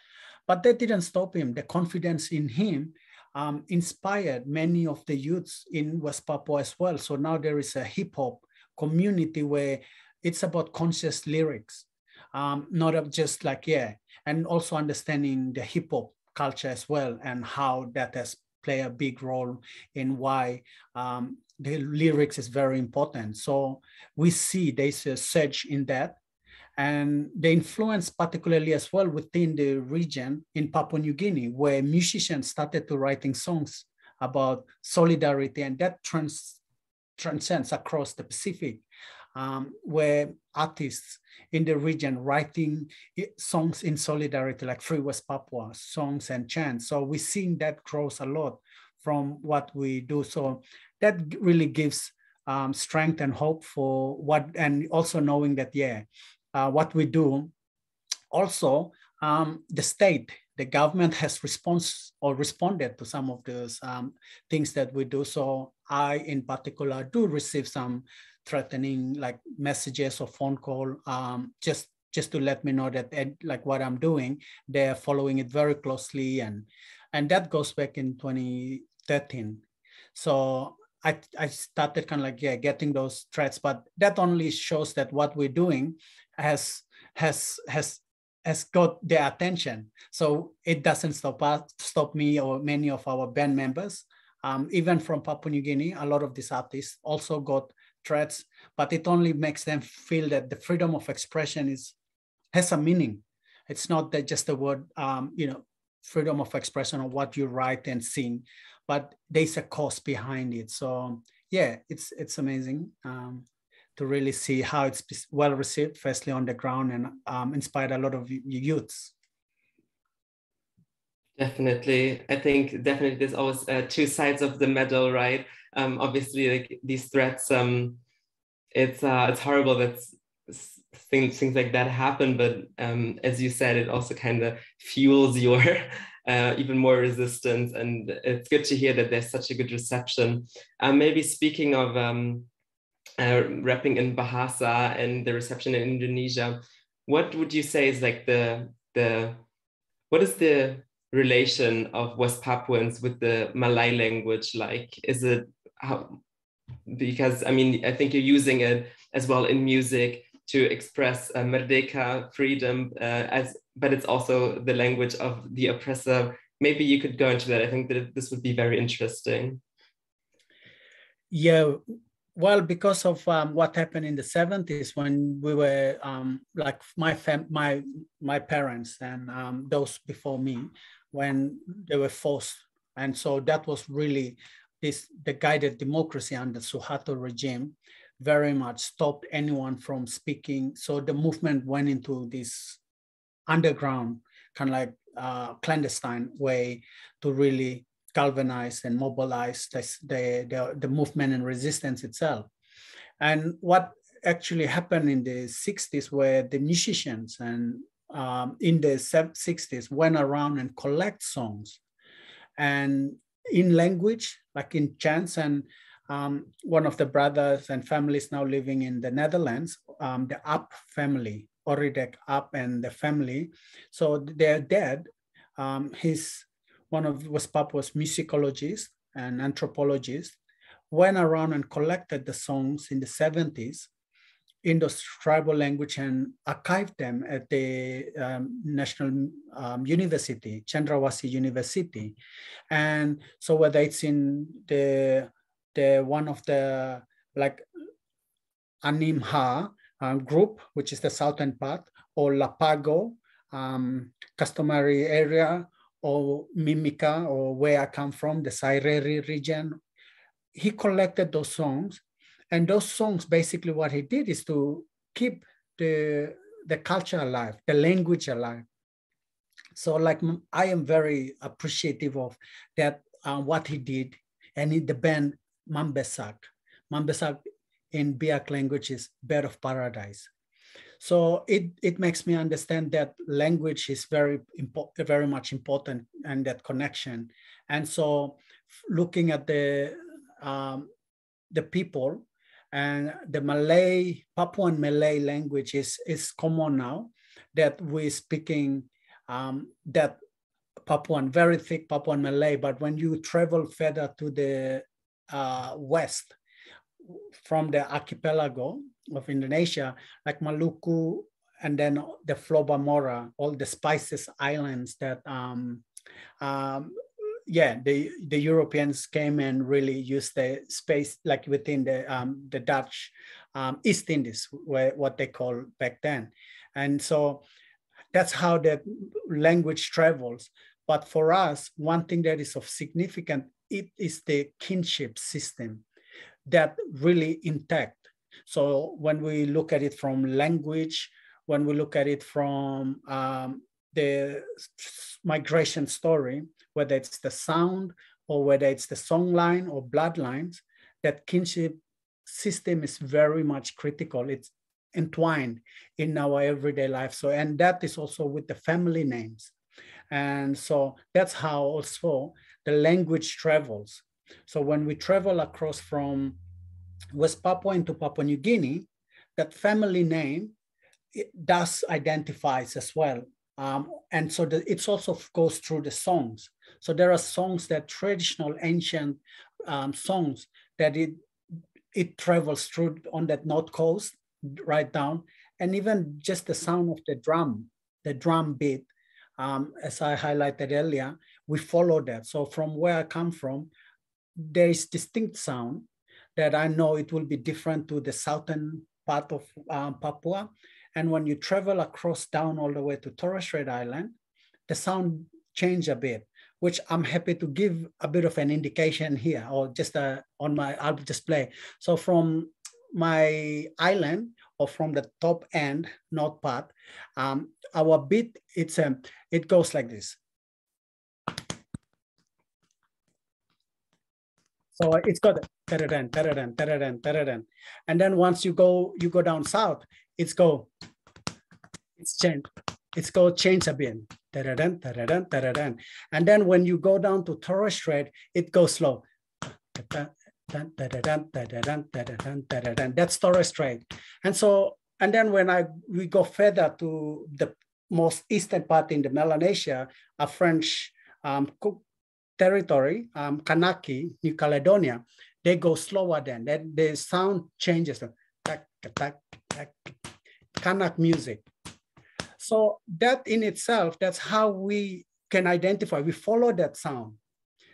But that didn't stop him. The confidence in him um, inspired many of the youths in West Papua as well. So now there is a hip hop community where it's about conscious lyrics, um, not just like, yeah, and also understanding the hip hop culture as well and how that has played a big role in why um, the lyrics is very important. So we see there's a surge in that. And the influence, particularly as well within the region in Papua New Guinea, where musicians started to writing songs about solidarity, and that trans, transcends across the Pacific, um, where artists in the region writing songs in solidarity, like Free West Papua, songs and chants. So we're seeing that grows a lot from what we do. So that really gives um, strength and hope for what, and also knowing that, yeah, uh, what we do. Also, um, the state, the government has response or responded to some of those um, things that we do. So I, in particular, do receive some threatening like messages or phone call um, just just to let me know that like what I'm doing, they're following it very closely and and that goes back in 2013. So I, I started kind of like yeah getting those threats, but that only shows that what we're doing has has has has got their attention. So it doesn't stop us, stop me or many of our band members. Um, even from Papua New Guinea, a lot of these artists also got threats, but it only makes them feel that the freedom of expression is has a meaning. It's not that just the word, um, you know, freedom of expression or what you write and sing, but there's a cause behind it. So yeah, it's it's amazing um, to really see how it's well received, firstly on the ground, and um, inspired a lot of youths. Definitely, I think definitely there's always uh, two sides of the medal, right? Um, obviously, like these threats, um, it's uh, it's horrible that things things like that happen but um, as you said it also kind of fuels your uh, even more resistance and it's good to hear that there's such a good reception. Um, maybe speaking of um, uh, rapping in bahasa and the reception in indonesia what would you say is like the the what is the relation of west papuans with the malay language? Like is it how because i mean i think you're using it as well in music to express uh, merdeka, freedom, uh, as but it's also the language of the oppressor. Maybe you could go into that. I think that this would be very interesting. Yeah, well, because of um, what happened in the 70s when we were um, like my fam- my my parents and um, those before me, when they were forced, and so that was really this the guided democracy under Suharto regime very much stopped anyone from speaking. So the movement went into this underground, kind of like uh, clandestine way to really galvanize and mobilize this, the, the, the movement and resistance itself. And what actually happened in the 60s where the musicians and um, in the 60s went around and collect songs and in language like in chants and um, one of the brothers and families now living in the Netherlands, um, the Ap family, Oridek Ap and the family. So their dad, um, he's one of West Papua's musicologist and anthropologist, went around and collected the songs in the 70s in those tribal language and archived them at the um, National um, University, Cenderawasih University. And so whether it's in the the one of the like Animha uh, group, which is the southern part, or Lapago, um, customary area, or Mimika, or where I come from, the Saireri region. He collected those songs, and those songs, basically what he did is to keep the, the culture alive, the language alive. So like I am very appreciative of that, uh, what he did, and in the band Mambesak. Mambesak in Biak language is bed of paradise. So it, it makes me understand that language is very important, very much important and that connection. And so looking at the, um, the people and the Malay, Papuan Malay language is, is common now that we're speaking um, that Papuan, very thick Papuan Malay, but when you travel further to the uh, west from the archipelago of Indonesia, like Maluku, and then the Flobamora, all the spices islands that, um, um, yeah, the, the Europeans came and really used the space like within the, um, the Dutch um, East Indies, where, what they call back then. And so that's how the language travels. But for us, one thing that is of significant it is the kinship system that really intact. So when we look at it from language, when we look at it from um, the migration story, whether it's the sound or whether it's the song line or bloodlines, that kinship system is very much critical. It's entwined in our everyday life. So, and that is also with the family names. And so that's how also the language travels. So when we travel across from West Papua into Papua New Guinea, that family name does identifies as well. Um, and so the, it's also goes through the songs. So there are songs that traditional ancient um, songs that it it travels through on that north coast right down, and even just the sound of the drum, the drum beat, um, as I highlighted earlier, we follow that. So from where I come from, there is distinct sound that I know it will be different to the southern part of um, Papua. And when you travel across down all the way to Torres Strait Island, the sound change a bit, which I'm happy to give a bit of an indication here or just uh, on my I'll display. So from my island or from the top end, north part, um, our beat, it's um, it goes like this. So it's got taradan, taradan, taradan, taradan. And then once you go, you go down south, it's go, it's change, it's go change a bit. Taradan, taradan, taradan. And then when you go down to Torres Strait, it goes slow. That's Torres Strait. And so, and then when I we go further to the most eastern part in the Melanesia, a French um, territory, um, Kanaky, New Caledonia, they go slower then. Then the sound changes. Kanak music. So that in itself, that's how we can identify. We follow that sound.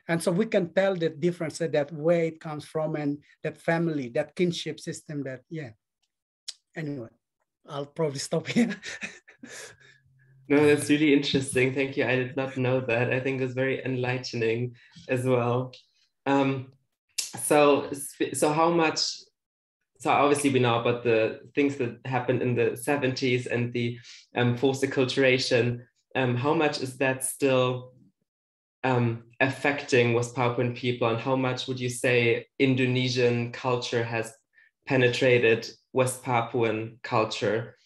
And so we can tell the difference that where it comes from and that family, that kinship system that, yeah. Anyway, I'll probably stop here. no, that's really interesting. Thank you. I did not know that. I think it's very enlightening as well. Um, so, so how much so obviously we know about the things that happened in the 70s and the um, forced acculturation. Um, how much is that still um, affecting West Papuan people, and how much would you say Indonesian culture has penetrated West Papuan culture?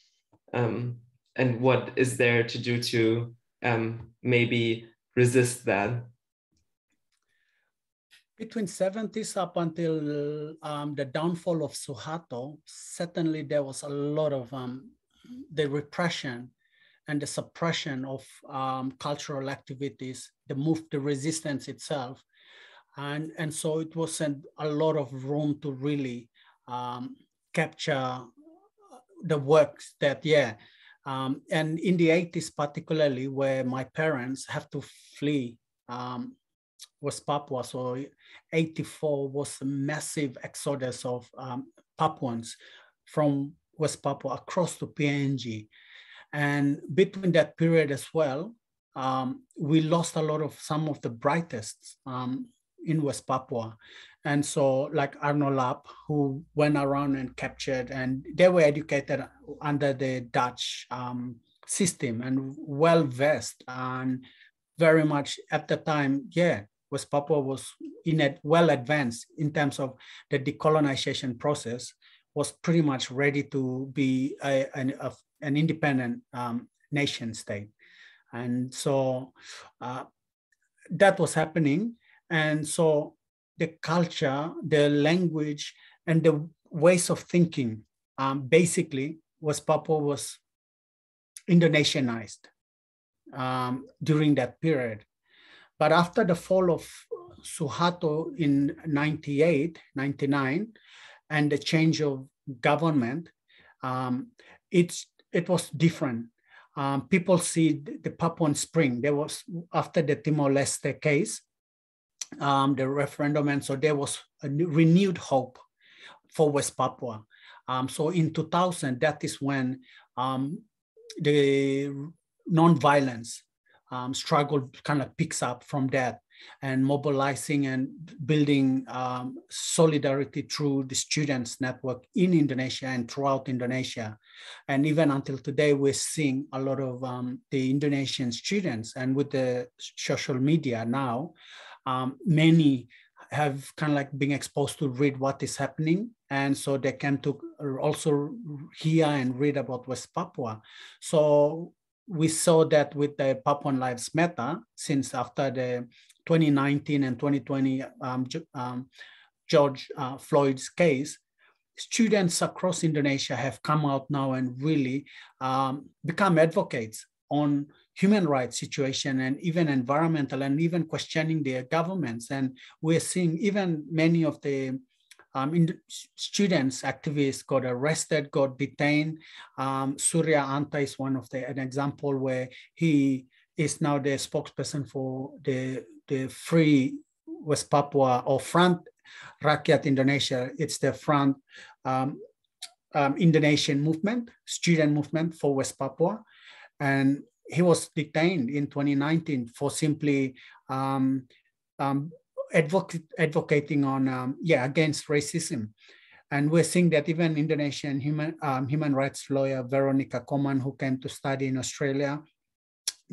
Um, and what is there to do to um, maybe resist that? Between 70s up until um, the downfall of Suharto, certainly there was a lot of um, the repression and the suppression of um, cultural activities, the move, the resistance itself. And, and so it wasn't a lot of room to really um, capture the works that, yeah. Um, and in the 80s, particularly where my parents have to flee um, West Papua. So 84 was a massive exodus of um, Papuans from West Papua across to PNG. And between that period as well, um, we lost a lot of some of the brightest um, in West Papua. And so like Arnold Ap, who went around and captured, and they were educated under the Dutch um, system and well versed and very much at the time, yeah, West Papua was in it well advanced in terms of the decolonization process, was pretty much ready to be a, an, a, an independent um, nation state. And so uh, that was happening. And so the culture, the language, and the ways of thinking um, basically was Papua was Indonesianized um, during that period. But after the fall of Suharto in 98, 99, and the change of government, um, it's it was different. Um, people see the Papuan Spring. There was after the Timor-Leste case, um, the referendum, and so there was a renewed hope for West Papua. Um, so in 2000, that is when um, the nonviolence um, struggle kind of picks up from that and mobilizing and building um, solidarity through the students network in Indonesia and throughout Indonesia. And even until today, we're seeing a lot of um, the Indonesian students and with the social media now, um, many have kind of like being exposed to read what is happening. And so they came to also hear and read about West Papua. So we saw that with the Papuan Lives Matter, since after the 2019 and 2020 um, um, George uh, Floyd's case, students across Indonesia have come out now and really um, become advocates on human rights situation and even environmental and even questioning their governments. And we're seeing even many of the um, students, activists got arrested, got detained. Um, Surya Anta is one of the an example where he is now the spokesperson for the the Free West Papua or Front Rakyat Indonesia. It's the Front um, um, Indonesian movement, student movement for West Papua, and he was detained in 2019 for simply um, um, advocating on um, yeah against racism. And we're seeing that even Indonesian human um, human rights lawyer Veronica Koman, who came to study in Australia,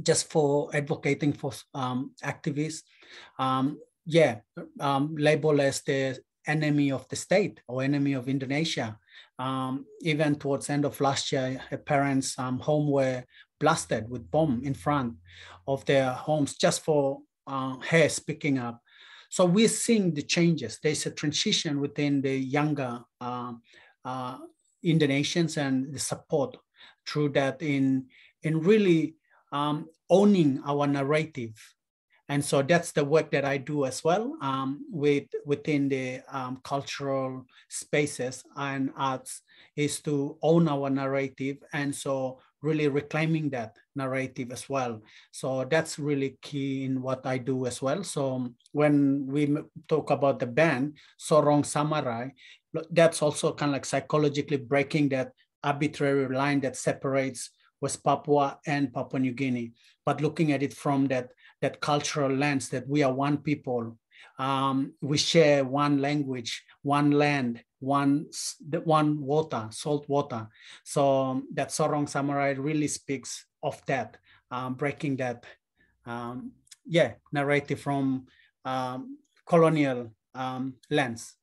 just for advocating for um, activists, um, yeah, labeled as the enemy of the state or enemy of Indonesia. Um, even towards end of last year, her parents' um, home were blasted with bomb in front of their homes just for uh, her speaking up. So we're seeing the changes. There's a transition within the younger uh, uh, Indonesians and the support through that in, in really um, owning our narrative. And so that's the work that I do as well um, with within the um, cultural spaces and arts is to own our narrative. And so really reclaiming that narrative as well. So that's really key in what I do as well. So when we talk about the band, Sorong Samarai, that's also kind of like psychologically breaking that arbitrary line that separates West Papua and Papua New Guinea, but looking at it from that, that cultural lens that we are one people, um, we share one language, one land, one the one water, salt water. So um, that Sorong Samarai really speaks of that, um, breaking that, um, yeah, narrative from um, colonial um, lens.